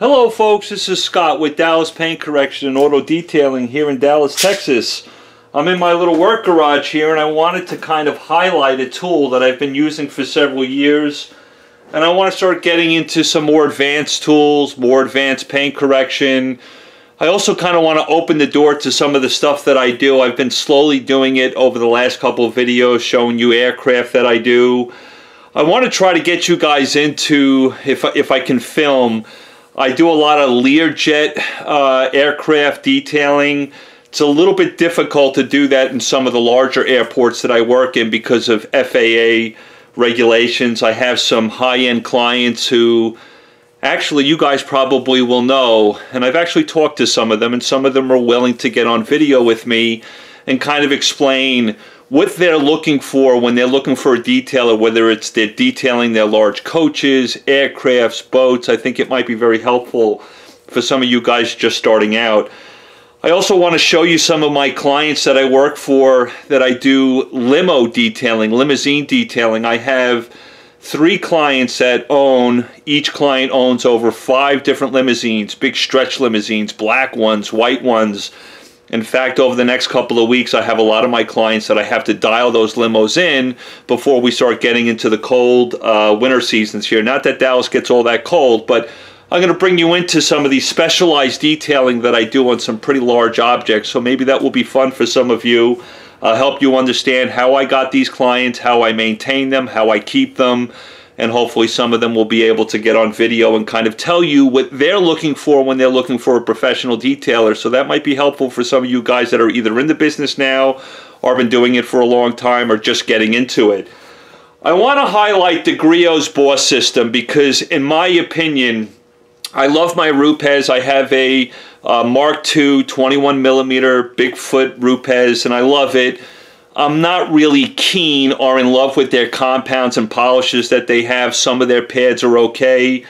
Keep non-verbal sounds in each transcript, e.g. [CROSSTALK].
Hello folks, this is Scott with Dallas Paint Correction and Auto Detailing here in Dallas, Texas. I'm in my little work garage here and I wanted to kind of highlight a tool that I've been using for several years and I want to start getting into some more advanced tools, more advanced paint correction. I also kind of want to open the door to some of the stuff that I do. I've been slowly doing it over the last couple of videos showing you aircraft that I do. I want to try to get you guys into, if, if I can film, I do a lot of Learjet uh, aircraft detailing. It's a little bit difficult to do that in some of the larger airports that I work in because of FAA regulations. I have some high-end clients who actually you guys probably will know and I've actually talked to some of them and some of them are willing to get on video with me and kind of explain what they're looking for when they're looking for a detailer, whether it's they're detailing their large coaches, aircrafts, boats. I think it might be very helpful for some of you guys just starting out. I also want to show you some of my clients that I work for that I do limo detailing, limousine detailing. I have three clients that own, each client owns over five different limousines, big stretch limousines, black ones, white ones, in fact, over the next couple of weeks, I have a lot of my clients that I have to dial those limos in before we start getting into the cold uh, winter seasons here. Not that Dallas gets all that cold, but I'm going to bring you into some of the specialized detailing that I do on some pretty large objects. So maybe that will be fun for some of you. Uh, help you understand how I got these clients, how I maintain them, how I keep them and hopefully some of them will be able to get on video and kind of tell you what they're looking for when they're looking for a professional detailer. So that might be helpful for some of you guys that are either in the business now or been doing it for a long time or just getting into it. I want to highlight the Griot's Boss system because in my opinion, I love my Rupes. I have a uh, Mark II 21 millimeter Bigfoot Rupes and I love it. I'm not really keen or in love with their compounds and polishes that they have. Some of their pads are okay.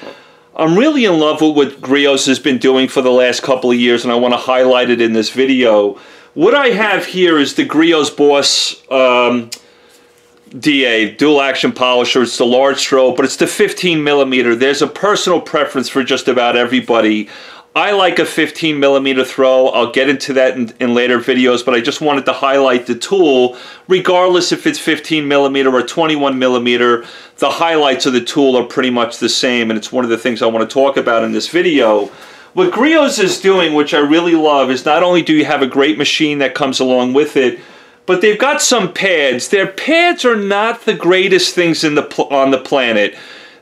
I'm really in love with what Griot's has been doing for the last couple of years, and I want to highlight it in this video. What I have here is the Griot's Boss um, DA, dual action polisher. It's the large stroke, but it's the 15 millimeter. There's a personal preference for just about everybody. I like a 15 millimeter throw. I'll get into that in, in, later videos, but I just wanted to highlight the tool. Regardless if it's 15 millimeter or 21 millimeter, the highlights of the tool are pretty much the same, and it's one of the things I want to talk about in this video. What Griot's is doing, which I really love, is not only do you have a great machine that comes along with it, but they've got some pads. Their pads are not the greatest things in the on the planet.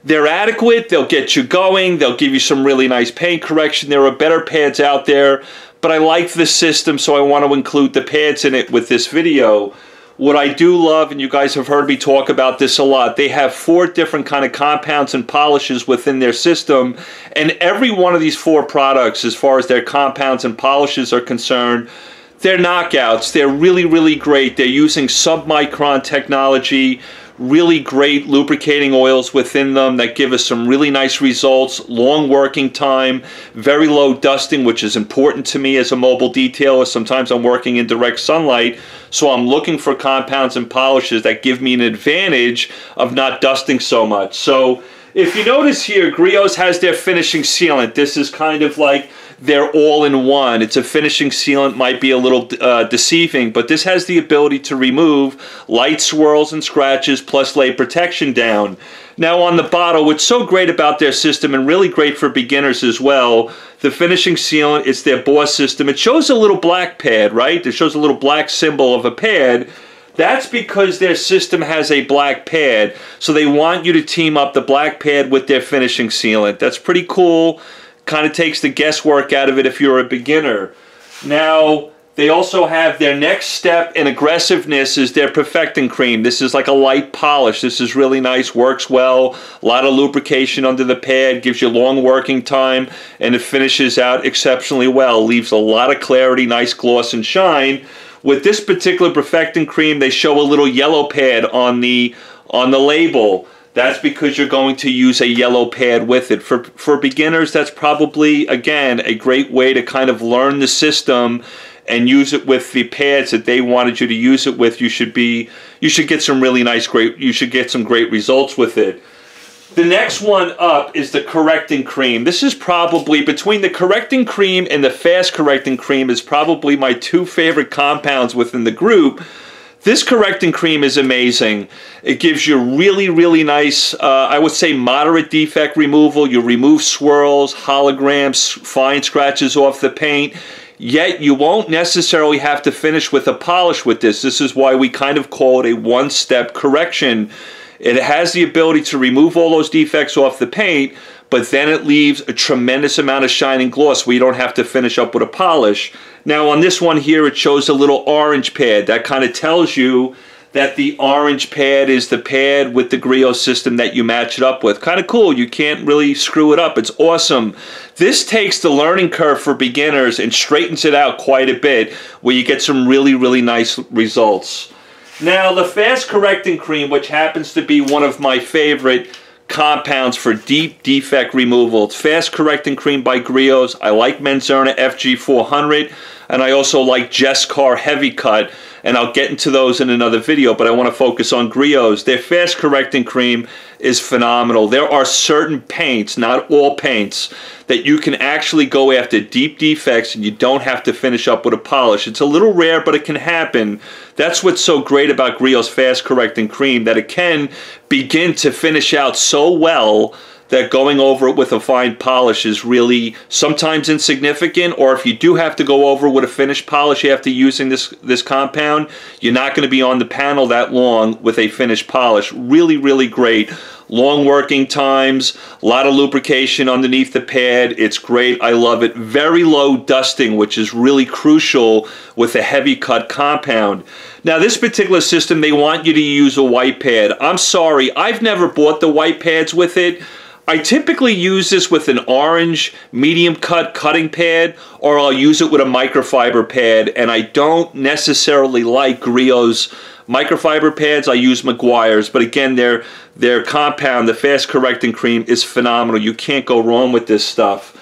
They're adequate. They'll get you going. They'll give you some really nice paint correction. There are better pads out there, but I like this system, so I want to include the pads in it with this video. What I do love, and you guys have heard me talk about this a lot, they have four different kind of compounds and polishes within their system, and every one of these four products, as far as their compounds and polishes are concerned, they're knockouts. They're really, really great. They're using submicron technology, really great lubricating oils within them that give us some really nice results, long working time, very low dusting, which is important to me as a mobile detailer. Sometimes I'm working in direct sunlight, so I'm looking for compounds and polishes that give me an advantage of not dusting so much. So if you notice here, Griot's has their finishing sealant. This is kind of like they're all in one. It's a finishing sealant, might be a little uh, deceiving, but this has the ability to remove light swirls and scratches plus lay protection down. Now on the bottle, what's so great about their system and really great for beginners as well, the finishing sealant, it's their Boss system. It shows a little black pad, right? It shows a little black symbol of a pad. That's because their system has a black pad, so they want you to team up the black pad with their finishing sealant. That's pretty cool kind of takes the guesswork out of it if you're a beginner. Now, they also have their next step in aggressiveness is their perfecting cream. This is like a light polish. This is really nice, works well. A lot of lubrication under the pad, gives you long working time, and it finishes out exceptionally well. Leaves a lot of clarity, nice gloss and shine. With this particular perfecting cream, they show a little yellow pad on the on the label. That's because you're going to use a yellow pad with it. For, for beginners, that's probably, again, a great way to kind of learn the system and use it with the pads that they wanted you to use it with. You should be, you should get some really nice, great, you should get some great results with it. The next one up is the correcting cream. This is probably, between the correcting cream and the fast correcting cream is probably my two favorite compounds within the group. This correcting cream is amazing. It gives you really, really nice, uh, I would say moderate defect removal. You remove swirls, holograms, fine scratches off the paint. Yet you won't necessarily have to finish with a polish with this. This is why we kind of call it a one-step correction it has the ability to remove all those defects off the paint, but then it leaves a tremendous amount of shining gloss where you don't have to finish up with a polish. Now on this one here, it shows a little orange pad. That kind of tells you that the orange pad is the pad with the Griot system that you match it up with. Kind of cool. You can't really screw it up. It's awesome. This takes the learning curve for beginners and straightens it out quite a bit where you get some really, really nice results. Now, the fast correcting cream, which happens to be one of my favorite compounds for deep defect removal. It's fast correcting cream by Griots. I like Menzerna FG400 and I also like Jescar Heavy Cut and I'll get into those in another video, but I want to focus on Griots. Their fast correcting cream is phenomenal. There are certain paints, not all paints, that you can actually go after deep defects and you don't have to finish up with a polish. It's a little rare, but it can happen. That's what's so great about Griot's fast correcting cream, that it can begin to finish out so well that going over it with a fine polish is really sometimes insignificant or if you do have to go over with a finished polish after using this this compound you're not going to be on the panel that long with a finished polish. Really really great. Long working times a lot of lubrication underneath the pad. It's great. I love it. Very low dusting which is really crucial with a heavy cut compound. Now this particular system they want you to use a white pad. I'm sorry I've never bought the white pads with it I typically use this with an orange medium cut cutting pad or I'll use it with a microfiber pad and I don't necessarily like Griot's microfiber pads. I use Meguiar's but again their, their compound, the fast correcting cream is phenomenal. You can't go wrong with this stuff.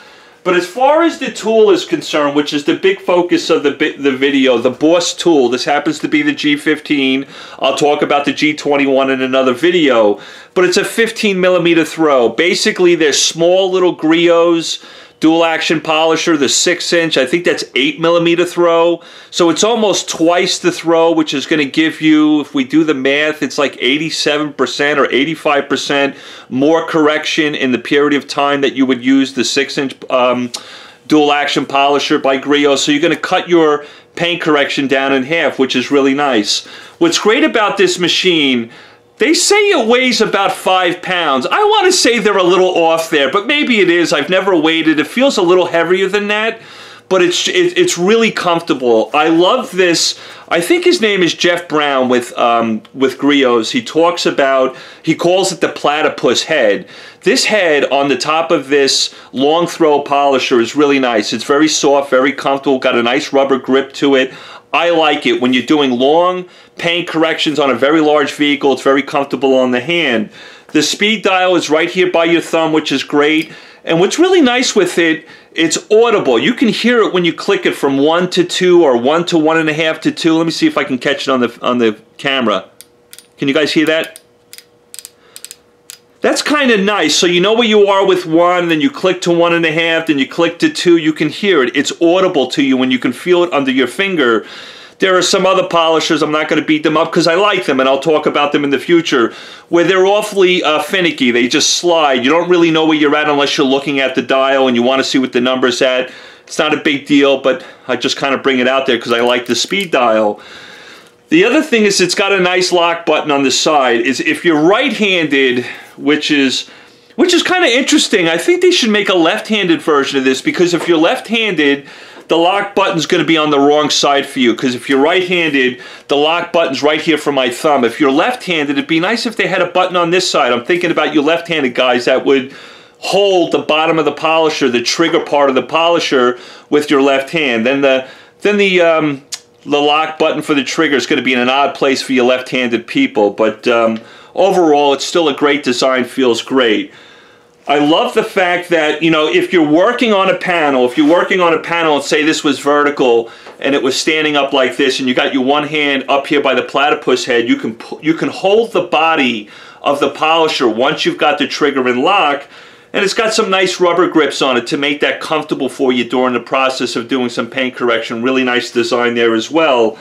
But as far as the tool is concerned, which is the big focus of the, the video, the Boss tool, this happens to be the G15. I'll talk about the G21 in another video. But it's a 15 millimeter throw. Basically, they're small little griots dual action polisher, the six inch, I think that's eight millimeter throw. So it's almost twice the throw, which is going to give you, if we do the math, it's like 87% or 85% more correction in the period of time that you would use the six inch um, dual action polisher by Griot. So you're going to cut your paint correction down in half, which is really nice. What's great about this machine they say it weighs about five pounds. I want to say they're a little off there, but maybe it is. I've never weighed it. It feels a little heavier than that, but it's it, it's really comfortable. I love this. I think his name is Jeff Brown with um, with Griots. He talks about he calls it the platypus head. This head on the top of this long throw polisher is really nice. It's very soft, very comfortable, got a nice rubber grip to it. I like it when you're doing long paint corrections on a very large vehicle. It's very comfortable on the hand. The speed dial is right here by your thumb, which is great. And what's really nice with it, it's audible. You can hear it when you click it from one to two or one to one and a half to two. Let me see if I can catch it on the on the camera. Can you guys hear that? That's kind of nice. So you know where you are with one, then you click to one and a half, then you click to two, you can hear it. It's audible to you and you can feel it under your finger. There are some other polishers, I'm not going to beat them up because I like them and I'll talk about them in the future, where they're awfully uh, finicky. They just slide. You don't really know where you're at unless you're looking at the dial and you want to see what the number's at. It's not a big deal, but I just kind of bring it out there because I like the speed dial. The other thing is it's got a nice lock button on the side. Is if you're right-handed, which is which is kind of interesting. I think they should make a left-handed version of this because if you're left-handed, the lock button's going to be on the wrong side for you because if you're right-handed, the lock button's right here for my thumb. If you're left-handed, it'd be nice if they had a button on this side. I'm thinking about you left-handed guys that would hold the bottom of the polisher, the trigger part of the polisher with your left hand. Then the then the um, the lock button for the trigger is going to be in an odd place for your left-handed people, but um, overall, it's still a great design, feels great. I love the fact that, you know, if you're working on a panel, if you're working on a panel and say this was vertical and it was standing up like this and you got your one hand up here by the platypus head, you can, you can hold the body of the polisher once you've got the trigger in lock. And it's got some nice rubber grips on it to make that comfortable for you during the process of doing some paint correction. Really nice design there as well.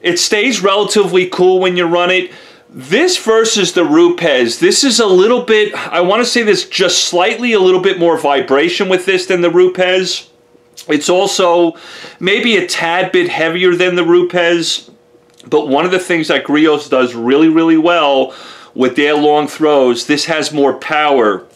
It stays relatively cool when you run it. This versus the Rupes, this is a little bit, I want to say this just slightly a little bit more vibration with this than the Rupes. It's also maybe a tad bit heavier than the Rupes, but one of the things that Griot's does really, really well with their long throws, this has more power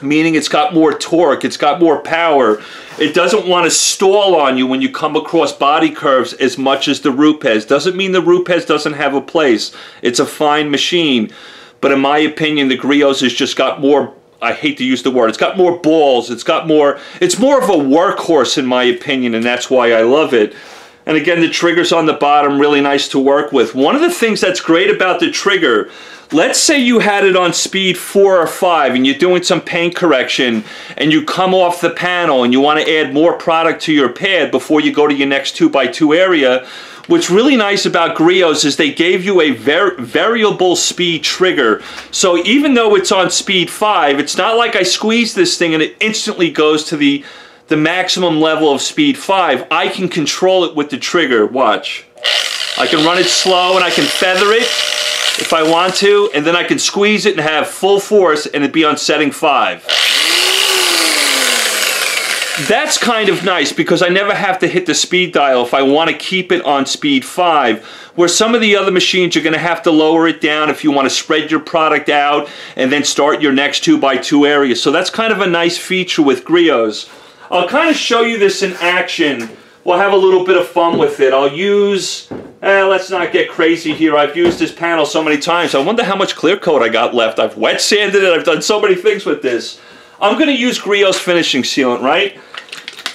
meaning it's got more torque, it's got more power. It doesn't want to stall on you when you come across body curves as much as the Rupes. Doesn't mean the Rupes doesn't have a place. It's a fine machine. But in my opinion, the Griot's has just got more, I hate to use the word, it's got more balls, it's got more, it's more of a workhorse in my opinion, and that's why I love it. And again, the trigger's on the bottom, really nice to work with. One of the things that's great about the trigger Let's say you had it on speed four or five and you're doing some paint correction and you come off the panel and you want to add more product to your pad before you go to your next two by two area. What's really nice about Griot's is they gave you a var variable speed trigger. So even though it's on speed five, it's not like I squeeze this thing and it instantly goes to the, the maximum level of speed five. I can control it with the trigger, watch. I can run it slow and I can feather it if I want to, and then I can squeeze it and have full force and it be on setting 5. That's kind of nice because I never have to hit the speed dial if I want to keep it on speed 5. Where some of the other machines you're going to have to lower it down if you want to spread your product out and then start your next 2x2 area. So that's kind of a nice feature with Griot's. I'll kind of show you this in action we'll have a little bit of fun with it. I'll use, eh, let's not get crazy here. I've used this panel so many times. I wonder how much clear coat I got left. I've wet sanded it. I've done so many things with this. I'm going to use Griot's finishing sealant, right?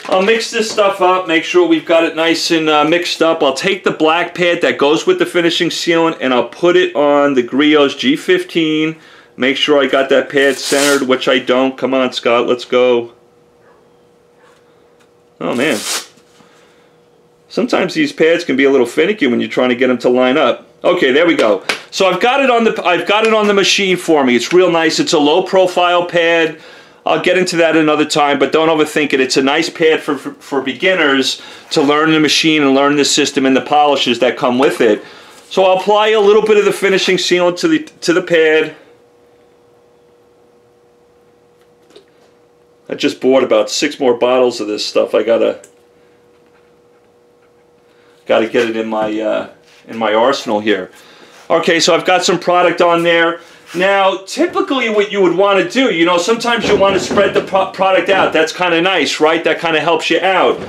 I'll mix this stuff up, make sure we've got it nice and uh, mixed up. I'll take the black pad that goes with the finishing sealant and I'll put it on the Griot's G15. Make sure I got that pad centered, which I don't. Come on, Scott, let's go. Oh, man. Sometimes these pads can be a little finicky when you're trying to get them to line up. Okay, there we go. So I've got it on the I've got it on the machine for me. It's real nice. It's a low profile pad. I'll get into that another time, but don't overthink it. It's a nice pad for, for, for beginners to learn the machine and learn the system and the polishes that come with it. So I'll apply a little bit of the finishing sealant to the to the pad. I just bought about six more bottles of this stuff. I gotta got to get it in my uh, in my arsenal here. Okay, so I've got some product on there. Now, typically what you would want to do, you know, sometimes you want to spread the pro product out. That's kind of nice, right? That kind of helps you out.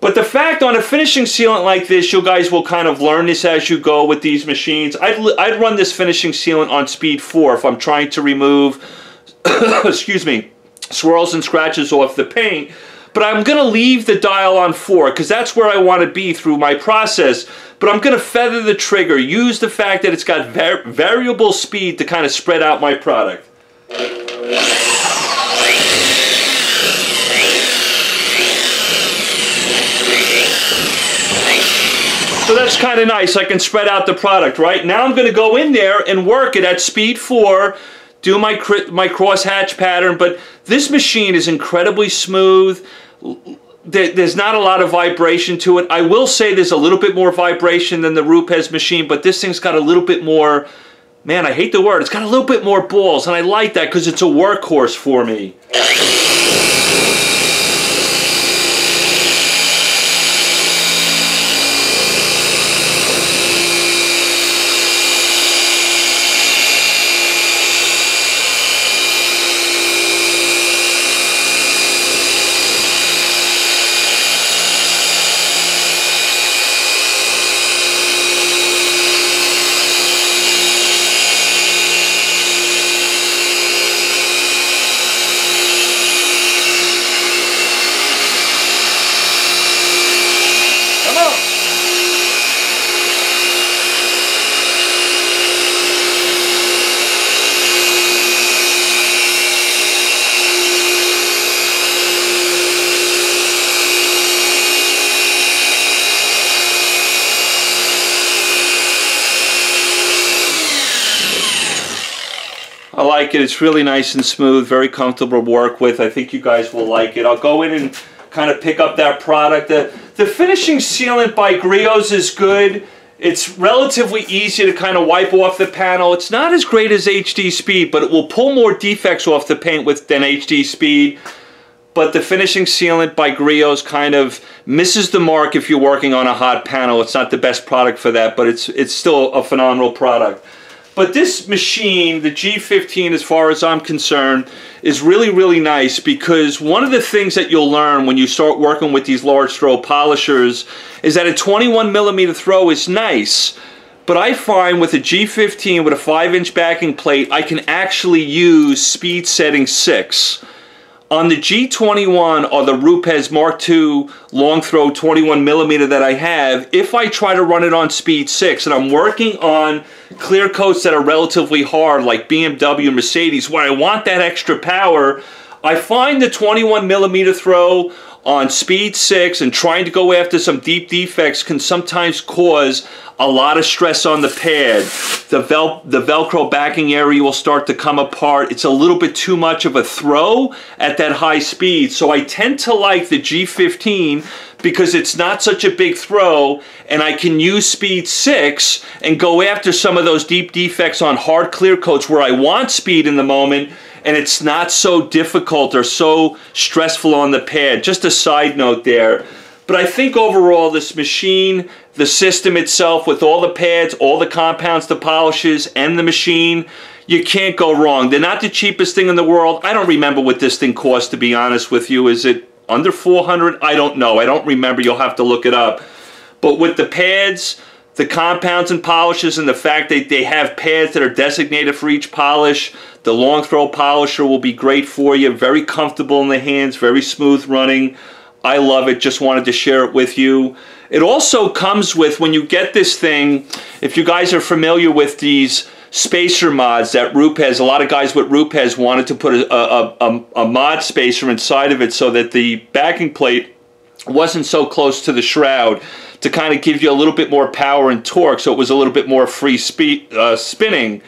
But the fact on a finishing sealant like this, you guys will kind of learn this as you go with these machines. I'd, I'd run this finishing sealant on speed 4 if I'm trying to remove, [COUGHS] excuse me, swirls and scratches off the paint but I'm going to leave the dial on 4 because that's where I want to be through my process. But I'm going to feather the trigger, use the fact that it's got var variable speed to kind of spread out my product. So that's kind of nice. I can spread out the product, right? Now I'm going to go in there and work it at speed 4 do my my crosshatch pattern, but this machine is incredibly smooth. There's not a lot of vibration to it. I will say there's a little bit more vibration than the Rupes machine, but this thing's got a little bit more, man, I hate the word, it's got a little bit more balls, and I like that because it's a workhorse for me. Like it. It's really nice and smooth, very comfortable to work with. I think you guys will like it. I'll go in and kind of pick up that product. The, the finishing sealant by Griot's is good. It's relatively easy to kind of wipe off the panel. It's not as great as HD Speed, but it will pull more defects off the paint with than HD Speed. But the finishing sealant by Griot's kind of misses the mark if you're working on a hot panel. It's not the best product for that, but it's it's still a phenomenal product. But this machine, the G15 as far as I'm concerned, is really, really nice because one of the things that you'll learn when you start working with these large throw polishers is that a 21 millimeter throw is nice. But I find with a G15 with a 5 inch backing plate, I can actually use speed setting 6. On the G21 or the Rupes Mark II long throw 21 millimeter that I have, if I try to run it on speed 6 and I'm working on clear coats that are relatively hard like BMW Mercedes where I want that extra power, I find the 21 millimeter throw on speed 6 and trying to go after some deep defects can sometimes cause a lot of stress on the pad. The, vel the Velcro backing area will start to come apart. It's a little bit too much of a throw at that high speed. So I tend to like the G15 because it's not such a big throw and I can use speed 6 and go after some of those deep defects on hard clear coats where I want speed in the moment and it's not so difficult or so stressful on the pad. Just a side note there. But I think overall this machine, the system itself with all the pads, all the compounds, the polishes, and the machine, you can't go wrong. They're not the cheapest thing in the world. I don't remember what this thing cost to be honest with you. Is it under 400? I don't know. I don't remember. You'll have to look it up. But with the pads, the compounds and polishes and the fact that they have pads that are designated for each polish. The long throw polisher will be great for you. Very comfortable in the hands, very smooth running. I love it. Just wanted to share it with you. It also comes with, when you get this thing, if you guys are familiar with these spacer mods that Rupes, a lot of guys with Rupes wanted to put a, a, a, a mod spacer inside of it so that the backing plate wasn't so close to the shroud to kind of give you a little bit more power and torque so it was a little bit more free speed, uh, spinning.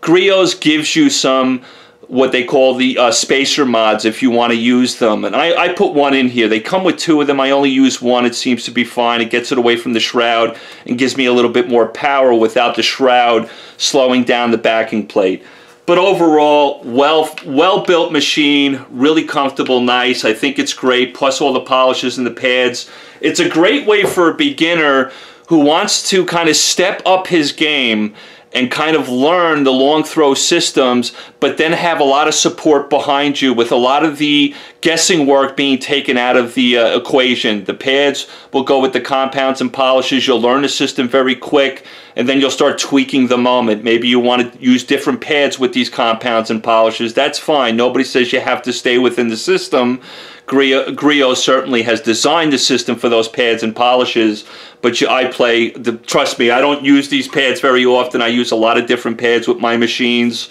Griot's gives you some what they call the uh, spacer mods if you want to use them. And I, I, put one in here. They come with two of them. I only use one. It seems to be fine. It gets it away from the shroud and gives me a little bit more power without the shroud slowing down the backing plate. But overall, well, well-built machine, really comfortable, nice. I think it's great, plus all the polishes and the pads. It's a great way for a beginner who wants to kind of step up his game and kind of learn the long throw systems, but then have a lot of support behind you with a lot of the guessing work being taken out of the uh, equation. The pads will go with the compounds and polishes. You'll learn the system very quick, and then you'll start tweaking the moment. Maybe you want to use different pads with these compounds and polishes. That's fine. Nobody says you have to stay within the system. Griot, certainly has designed the system for those pads and polishes, but you, I play, the, trust me, I don't use these pads very often. I use a lot of different pads with my machines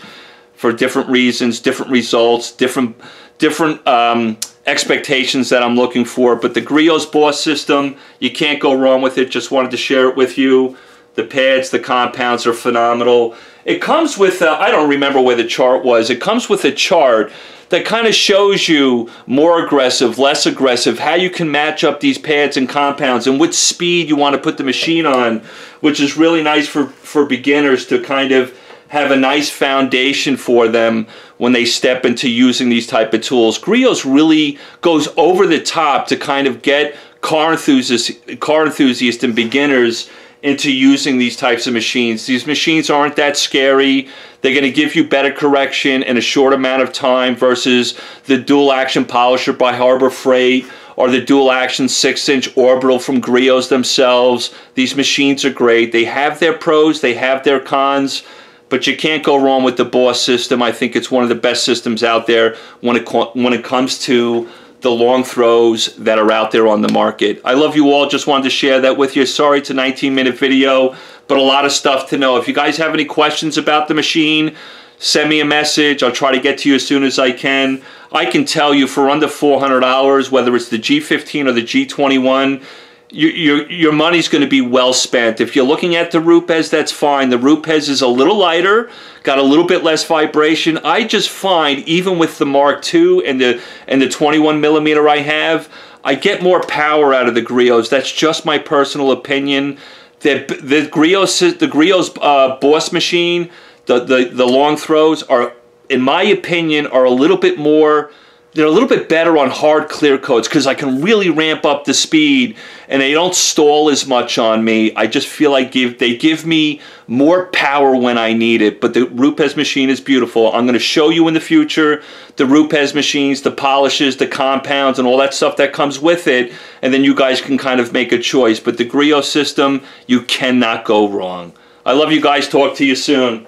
for different reasons, different results, different different um, expectations that I'm looking for. But the Griot's Boss system, you can't go wrong with it. Just wanted to share it with you. The pads, the compounds are phenomenal. It comes with, uh, I don't remember where the chart was. It comes with a chart that kind of shows you more aggressive, less aggressive, how you can match up these pads and compounds and what speed you want to put the machine on, which is really nice for, for beginners to kind of have a nice foundation for them when they step into using these type of tools. Griot's really goes over the top to kind of get car enthusiasts, car enthusiasts and beginners into using these types of machines. These machines aren't that scary. They're going to give you better correction in a short amount of time versus the dual action polisher by Harbor Freight or the dual action 6 inch orbital from Griot's themselves. These machines are great. They have their pros, they have their cons, but you can't go wrong with the Boss system. I think it's one of the best systems out there when it, when it comes to the long throws that are out there on the market. I love you all. Just wanted to share that with you. Sorry it's a 19 minute video, but a lot of stuff to know. If you guys have any questions about the machine, send me a message. I'll try to get to you as soon as I can. I can tell you for under $400, whether it's the G15 or the G21, your, your, money's going to be well spent. If you're looking at the Rupes, that's fine. The Rupes is a little lighter, got a little bit less vibration. I just find, even with the Mark II and the, and the 21 millimeter I have, I get more power out of the griots. That's just my personal opinion. The, the griots, the griots uh, Boss machine, the, the, the long throws are, in my opinion, are a little bit more they're a little bit better on hard clear coats because I can really ramp up the speed and they don't stall as much on me. I just feel like give they give me more power when I need it. But the Rupes machine is beautiful. I'm going to show you in the future the Rupes machines, the polishes, the compounds, and all that stuff that comes with it. And then you guys can kind of make a choice. But the Griot system, you cannot go wrong. I love you guys. Talk to you soon.